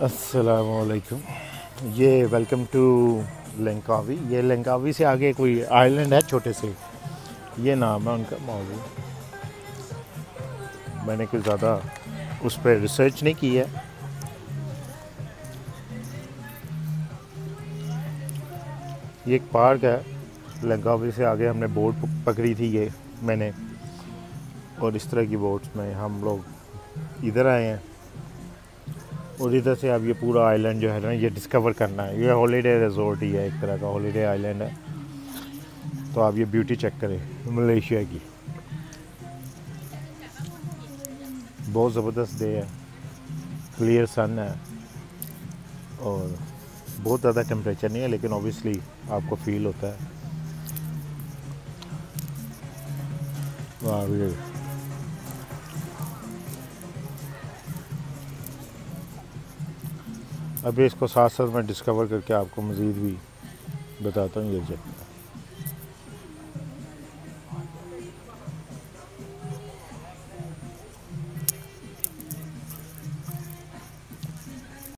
असलकुम ये welcome to Langkawi ये लंकावी से आगे कोई आइलैंड है छोटे से। ये नाम है उनका मौजू मैंने कुछ ज़्यादा उस पर रिसर्च नहीं की है। ये एक पार्क है। लंकावी से आगे हमने बोट पकड़ी थी ये मैंने। और इस तरह की बोट्स में हम लोग इधर आए हैं। और इधर से आप ये पूरा आइलैंड जो है ना, ये डिस्कवर करना है। ये हॉलीडे रिजॉर्ट ही है, एक तरह का हॉलीडे आइलैंड है। तो आप ये ब्यूटी चेक करें, मलेशिया की। बहुत ज़बरदस्त डे है। क्लियर सन है। और बहुत ज़्यादा टेम्परेचर नहीं है, लेकिन ऑब्वियसली आपको फील होता है। वाह अभी इसको साथ साथ मैं डिस्कवर करके आपको मज़ीद भी बताता हूँ ये जगह